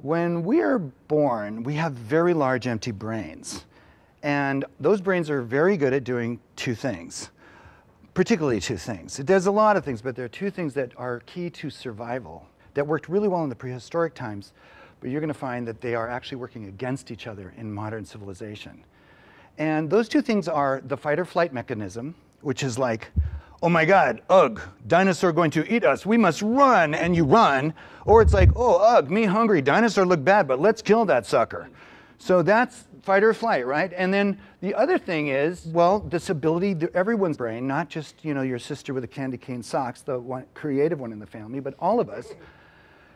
When we are born, we have very large empty brains. And those brains are very good at doing two things, particularly two things. It does a lot of things, but there are two things that are key to survival that worked really well in the prehistoric times, but you're going to find that they are actually working against each other in modern civilization. And those two things are the fight or flight mechanism, which is like, oh my God, ugh, dinosaur going to eat us. We must run, and you run. Or it's like, oh, ugh, me hungry. Dinosaur look bad, but let's kill that sucker. So that's fight or flight, right? And then the other thing is, well, this ability, everyone's brain, not just you know your sister with the candy cane socks, the one, creative one in the family, but all of us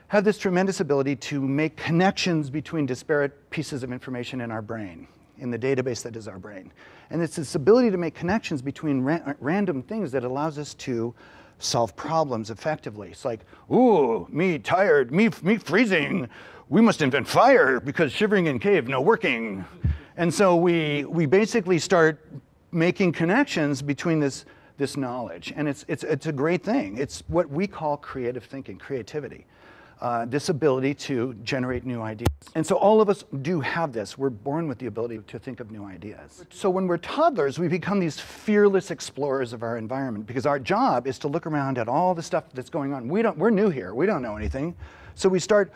have this tremendous ability to make connections between disparate pieces of information in our brain in the database that is our brain. And it's this ability to make connections between ra uh, random things that allows us to solve problems effectively. It's like, ooh, me tired, me, me freezing. We must invent fire because shivering in cave, no working. And so we, we basically start making connections between this, this knowledge. And it's, it's, it's a great thing. It's what we call creative thinking, creativity uh, this ability to generate new ideas. And so all of us do have this. We're born with the ability to think of new ideas. So when we're toddlers, we become these fearless explorers of our environment because our job is to look around at all the stuff that's going on. We don't, we're new here. We don't know anything. So we start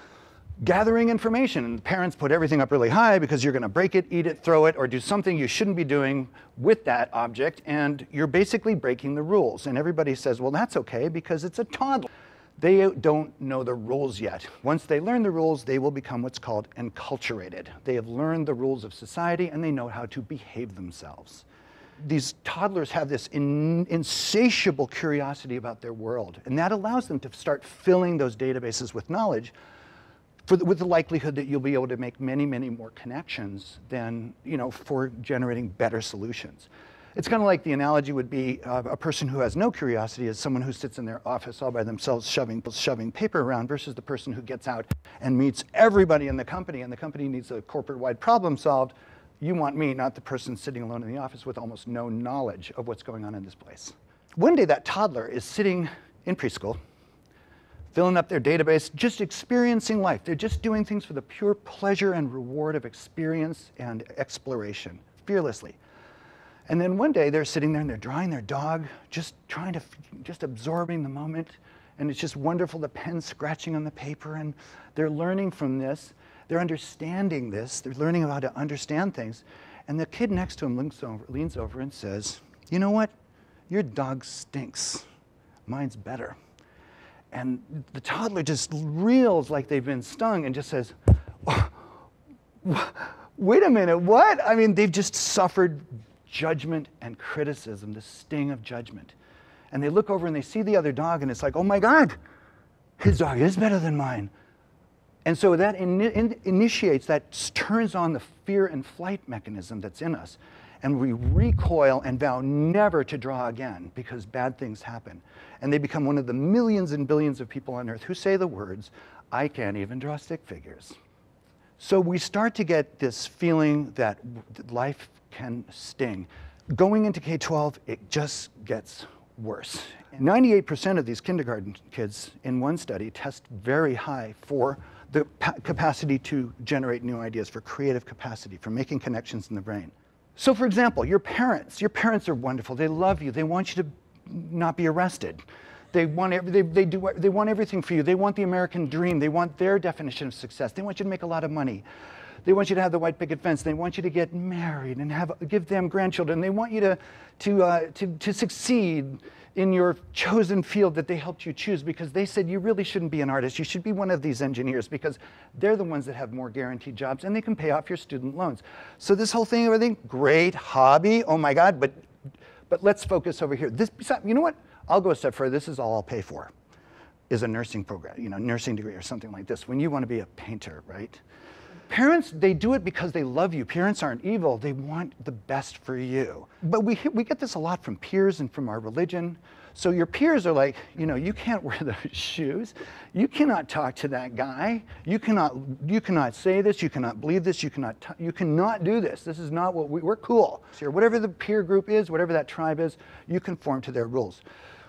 gathering information and parents put everything up really high because you're going to break it, eat it, throw it, or do something you shouldn't be doing with that object and you're basically breaking the rules. And everybody says, well, that's okay because it's a toddler they don't know the rules yet. Once they learn the rules, they will become what's called enculturated. They have learned the rules of society and they know how to behave themselves. These toddlers have this in, insatiable curiosity about their world, and that allows them to start filling those databases with knowledge the, with the likelihood that you'll be able to make many, many more connections than, you know, for generating better solutions. It's kind of like the analogy would be uh, a person who has no curiosity is someone who sits in their office all by themselves shoving, shoving paper around versus the person who gets out and meets everybody in the company and the company needs a corporate-wide problem solved. You want me, not the person sitting alone in the office with almost no knowledge of what's going on in this place. One day that toddler is sitting in preschool, filling up their database, just experiencing life. They're just doing things for the pure pleasure and reward of experience and exploration, fearlessly. And then one day they're sitting there and they're drawing their dog, just trying to, just absorbing the moment. And it's just wonderful, the pen scratching on the paper. And they're learning from this. They're understanding this. They're learning how to understand things. And the kid next to him leans over, leans over and says, You know what? Your dog stinks. Mine's better. And the toddler just reels like they've been stung and just says, Wait a minute, what? I mean, they've just suffered judgment and criticism, the sting of judgment. And they look over and they see the other dog, and it's like, oh my God, his dog is better than mine. And so that in, in, initiates, that turns on the fear and flight mechanism that's in us. And we recoil and vow never to draw again because bad things happen. And they become one of the millions and billions of people on earth who say the words, I can't even draw stick figures. So we start to get this feeling that life can sting. Going into K-12, it just gets worse. 98% of these kindergarten kids in one study test very high for the capacity to generate new ideas, for creative capacity, for making connections in the brain. So for example, your parents, your parents are wonderful. They love you. They want you to not be arrested. They want, every, they, they, do, they want everything for you. They want the American dream. They want their definition of success. They want you to make a lot of money. They want you to have the white picket fence. They want you to get married and have, give them grandchildren. They want you to, to, uh, to, to succeed in your chosen field that they helped you choose because they said you really shouldn't be an artist. You should be one of these engineers because they're the ones that have more guaranteed jobs and they can pay off your student loans. So this whole thing, everything, great hobby. Oh my God, but, but let's focus over here. This, you know what? I'll go a step further. This is all I'll pay for is a nursing program, you know, nursing degree or something like this. When you want to be a painter, right? Parents, they do it because they love you. Parents aren't evil. They want the best for you. But we, we get this a lot from peers and from our religion. So your peers are like, you know, you can't wear those shoes. You cannot talk to that guy. You cannot, you cannot say this. You cannot believe this. You cannot, you cannot do this. This is not what we, we're cool. So whatever the peer group is, whatever that tribe is, you conform to their rules.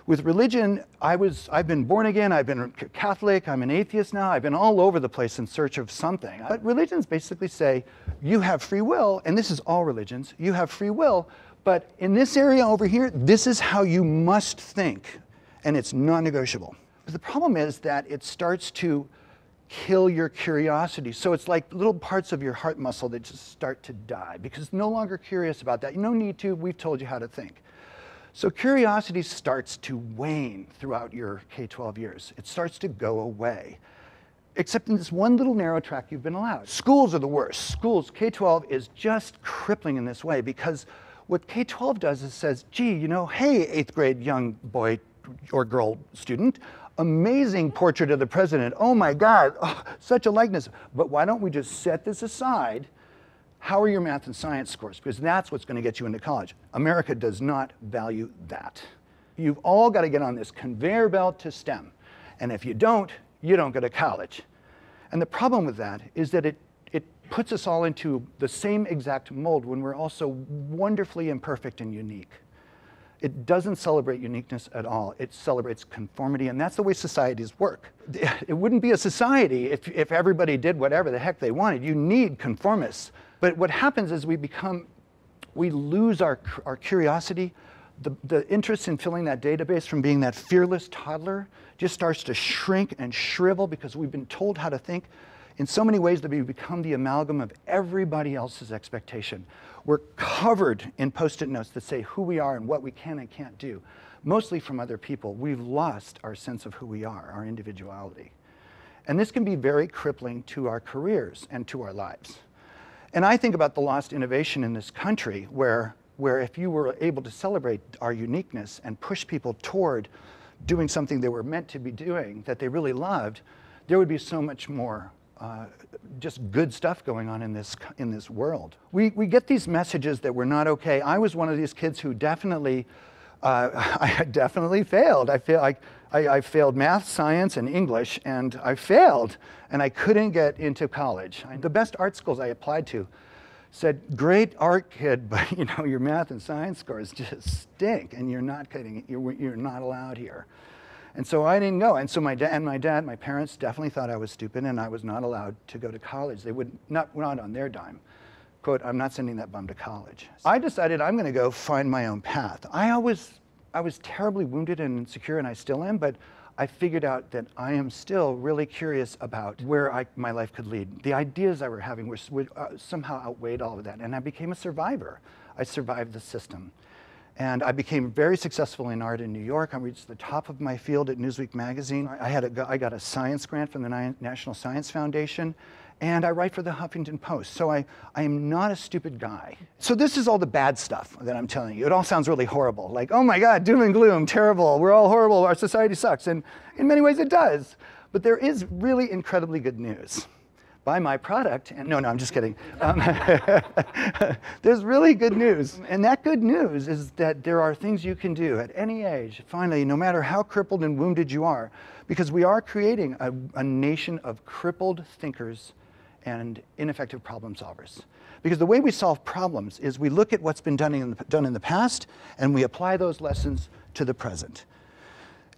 With religion, I was, I've been born again, I've been Catholic, I'm an atheist now, I've been all over the place in search of something. But religions basically say you have free will, and this is all religions, you have free will, but in this area over here, this is how you must think, and it's non negotiable. But the problem is that it starts to kill your curiosity. So it's like little parts of your heart muscle that just start to die because no longer curious about that. No need to, we've told you how to think. So curiosity starts to wane throughout your K 12 years. It starts to go away. Except in this one little narrow track you've been allowed. Schools are the worst. Schools, K 12 is just crippling in this way because what K 12 does is says, gee, you know, hey, eighth grade young boy or girl student, amazing portrait of the president. Oh my God, oh, such a likeness. But why don't we just set this aside? How are your math and science scores? Because that's what's going to get you into college. America does not value that. You've all got to get on this conveyor belt to STEM. And if you don't, you don't go to college. And the problem with that is that it, it puts us all into the same exact mold when we're also wonderfully imperfect and unique. It doesn't celebrate uniqueness at all. It celebrates conformity, and that's the way societies work. It wouldn't be a society if, if everybody did whatever the heck they wanted. You need conformists. But what happens is we become, we lose our, our curiosity. The, the interest in filling that database from being that fearless toddler just starts to shrink and shrivel because we've been told how to think in so many ways that we become the amalgam of everybody else's expectation. We're covered in post it notes that say who we are and what we can and can't do, mostly from other people. We've lost our sense of who we are, our individuality. And this can be very crippling to our careers and to our lives. And I think about the lost innovation in this country where, where if you were able to celebrate our uniqueness and push people toward doing something they were meant to be doing that they really loved, there would be so much more uh, just good stuff going on in this, in this world. We, we get these messages that we're not okay. I was one of these kids who definitely, uh, I definitely failed. I, fail, I, I, I, failed math, science, and English, and I failed, and I couldn't get into college. The best art schools I applied to said, great art kid, but you know, your math and science scores just stink, and you're not getting, you're, you're not allowed here. And so I didn't go. And so my dad and my dad, my parents definitely thought I was stupid and I was not allowed to go to college. They would not, not on their dime. Quote, I'm not sending that bum to college. I decided I'm going to go find my own path. I always, I was terribly wounded and insecure, and I still am, but I figured out that I am still really curious about where I, my life could lead. The ideas I were having were, were uh, somehow outweighed all of that, and I became a survivor. I survived the system. And I became very successful in art in New York. I reached the top of my field at Newsweek magazine. I, had a, I got a science grant from the National Science Foundation, and I write for the Huffington Post. So I, I am not a stupid guy. So this is all the bad stuff that I'm telling you. It all sounds really horrible. Like, oh my God, doom and gloom, terrible, we're all horrible, our society sucks. And in many ways it does. But there is really incredibly good news buy my product. And no, no, I'm just kidding. Um, there's really good news. And that good news is that there are things you can do at any age, finally, no matter how crippled and wounded you are, because we are creating a, a nation of crippled thinkers and ineffective problem solvers. Because the way we solve problems is we look at what's been done in the, done in the past and we apply those lessons to the present.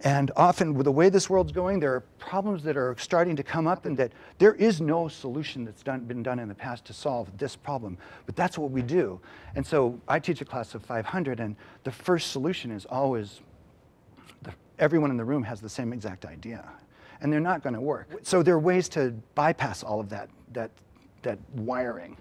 And often, with the way this world's going, there are problems that are starting to come up, and that there is no solution that's done, been done in the past to solve this problem. But that's what we do. And so I teach a class of 500, and the first solution is always the, everyone in the room has the same exact idea. And they're not going to work. So there are ways to bypass all of that, that, that wiring.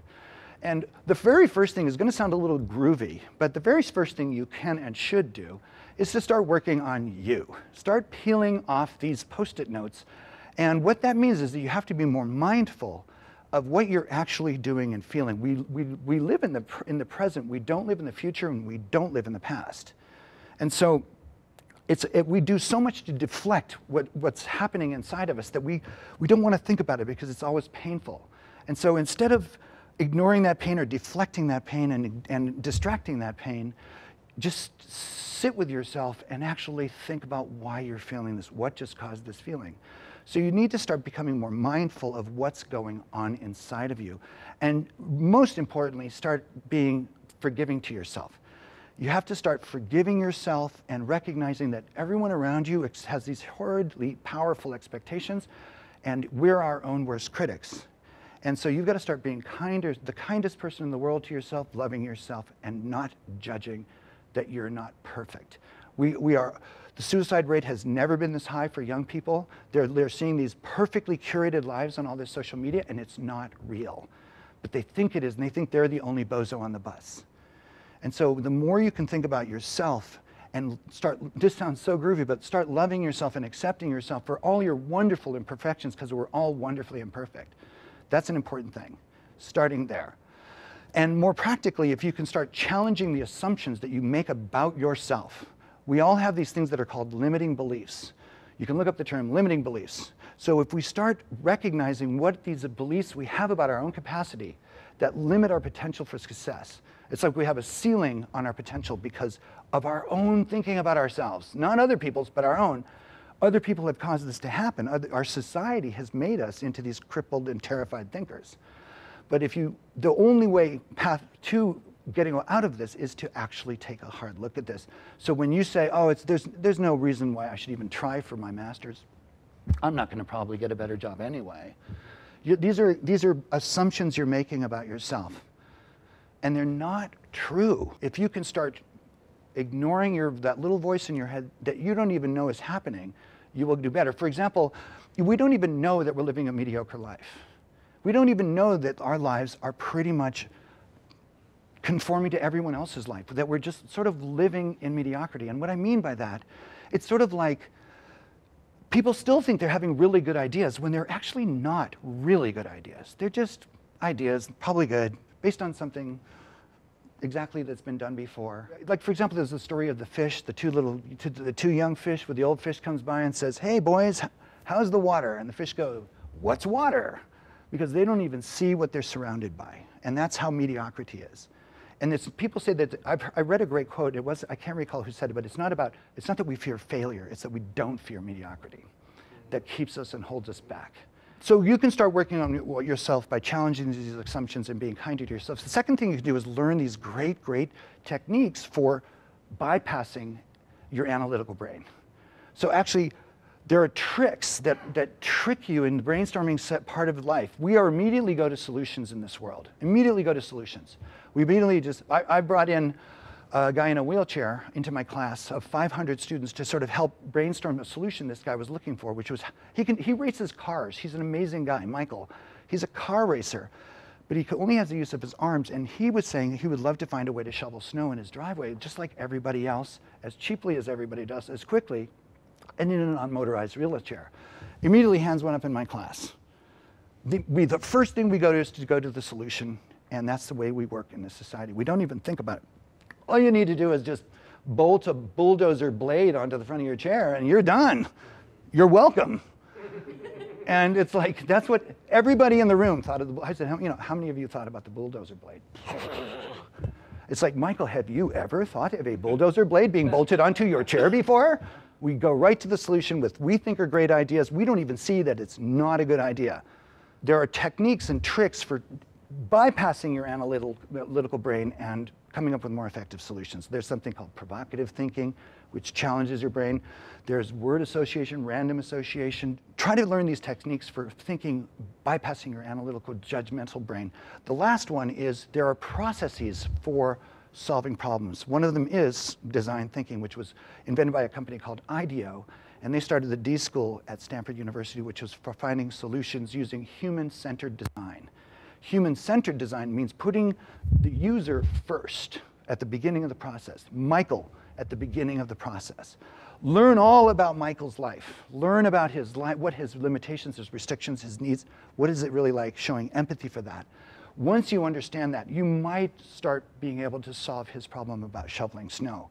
And the very first thing is going to sound a little groovy, but the very first thing you can and should do is to start working on you. Start peeling off these post-it notes. And what that means is that you have to be more mindful of what you're actually doing and feeling. We, we, we live in the, in the present, we don't live in the future, and we don't live in the past. And so it's, it, we do so much to deflect what, what's happening inside of us that we, we don't want to think about it because it's always painful. And so instead of ignoring that pain or deflecting that pain and, and distracting that pain, just sit with yourself and actually think about why you're feeling this, what just caused this feeling. So you need to start becoming more mindful of what's going on inside of you. And most importantly, start being forgiving to yourself. You have to start forgiving yourself and recognizing that everyone around you has these horridly powerful expectations, and we're our own worst critics. And so you've got to start being kinder, the kindest person in the world to yourself, loving yourself, and not judging that you're not perfect. We, we are, the suicide rate has never been this high for young people. They're, they're seeing these perfectly curated lives on all this social media, and it's not real. But they think it is, and they think they're the only bozo on the bus. And so the more you can think about yourself and start, this sounds so groovy, but start loving yourself and accepting yourself for all your wonderful imperfections, because we're all wonderfully imperfect. That's an important thing, starting there. And more practically, if you can start challenging the assumptions that you make about yourself, we all have these things that are called limiting beliefs. You can look up the term limiting beliefs. So if we start recognizing what these beliefs we have about our own capacity that limit our potential for success, it's like we have a ceiling on our potential because of our own thinking about ourselves, not other people's, but our own. Other people have caused this to happen. Our society has made us into these crippled and terrified thinkers. But if you, the only way path to getting out of this is to actually take a hard look at this. So when you say, oh, it's, there's, there's no reason why I should even try for my master's, I'm not going to probably get a better job anyway. You, these, are, these are assumptions you're making about yourself and they're not true. If you can start ignoring your, that little voice in your head that you don't even know is happening, you will do better. For example, we don't even know that we're living a mediocre life. We don't even know that our lives are pretty much conforming to everyone else's life, that we're just sort of living in mediocrity. And what I mean by that, it's sort of like people still think they're having really good ideas when they're actually not really good ideas. They're just ideas, probably good, based on something exactly that's been done before. Like, for example, there's the story of the fish, the two little, the two young fish, where the old fish comes by and says, hey, boys, how's the water? And the fish go, what's water? Because they don't even see what they're surrounded by. And that's how mediocrity is. And it's, people say that, I've, I read a great quote, it was, I can't recall who said it, but it's not about, it's not that we fear failure, it's that we don't fear mediocrity that keeps us and holds us back. So you can start working on yourself by challenging these assumptions and being kinder to yourself. The second thing you can do is learn these great, great techniques for bypassing your analytical brain. So actually, there are tricks that, that trick you in the brainstorming set part of life. We are immediately go to solutions in this world. Immediately go to solutions. We immediately just, I, I brought in a guy in a wheelchair into my class of 500 students to sort of help brainstorm a solution this guy was looking for, which was, he, can, he races cars. He's an amazing guy, Michael. He's a car racer, but he only has the use of his arms. And he was saying he would love to find a way to shovel snow in his driveway, just like everybody else, as cheaply as everybody does, as quickly, and in an unmotorized wheelchair. Immediately hands went up in my class. The, we, the first thing we go to is to go to the solution, and that's the way we work in this society. We don't even think about it. All you need to do is just bolt a bulldozer blade onto the front of your chair and you're done. You're welcome. and it's like, that's what everybody in the room thought of the, I said, how, you know, how many of you thought about the bulldozer blade? it's like, Michael, have you ever thought of a bulldozer blade being bolted onto your chair before? We go right to the solution with we think are great ideas. We don't even see that it's not a good idea. There are techniques and tricks for bypassing your analytical, analytical brain and coming up with more effective solutions. There's something called provocative thinking, which challenges your brain. There's word association, random association. Try to learn these techniques for thinking, bypassing your analytical, judgmental brain. The last one is there are processes for solving problems. One of them is design thinking, which was invented by a company called IDEO. And they started the D School at Stanford University, which was for finding solutions using human-centered design. Human-centered design means putting the user first at the beginning of the process. Michael at the beginning of the process. Learn all about Michael's life. Learn about his life, what his limitations, his restrictions, his needs. What is it really like? Showing empathy for that. Once you understand that, you might start being able to solve his problem about shoveling snow.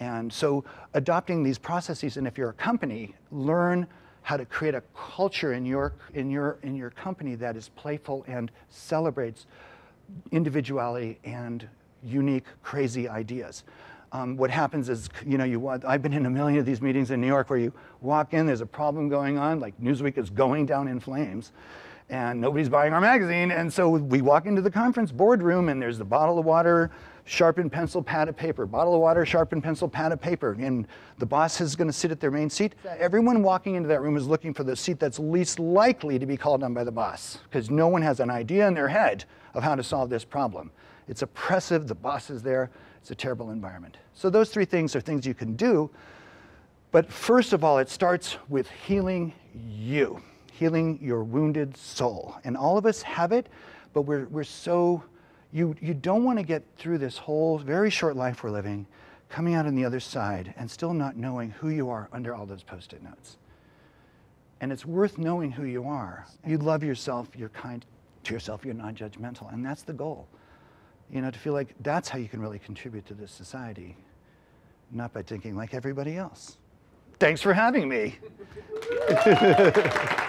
And so adopting these processes, and if you're a company, learn how to create a culture in your, in your, in your company that is playful and celebrates individuality and unique, crazy ideas. Um, what happens is, you know, you, I've been in a million of these meetings in New York where you walk in, there's a problem going on, like Newsweek is going down in flames, and nobody's buying our magazine. And so we walk into the conference boardroom, and there's the bottle of water, sharpened pencil, pad of paper, bottle of water, sharpened pencil, pad of paper, and the boss is going to sit at their main seat. Everyone walking into that room is looking for the seat that's least likely to be called on by the boss, because no one has an idea in their head of how to solve this problem. It's oppressive, the boss is there, it's a terrible environment. So those three things are things you can do. But first of all, it starts with healing you, healing your wounded soul. And all of us have it, but we're, we're so, you, you don't want to get through this whole very short life we're living, coming out on the other side and still not knowing who you are under all those post it notes. And it's worth knowing who you are. You love yourself, you're kind to yourself, you're non judgmental. And that's the goal you know, to feel like that's how you can really contribute to this society, not by thinking like everybody else. Thanks for having me.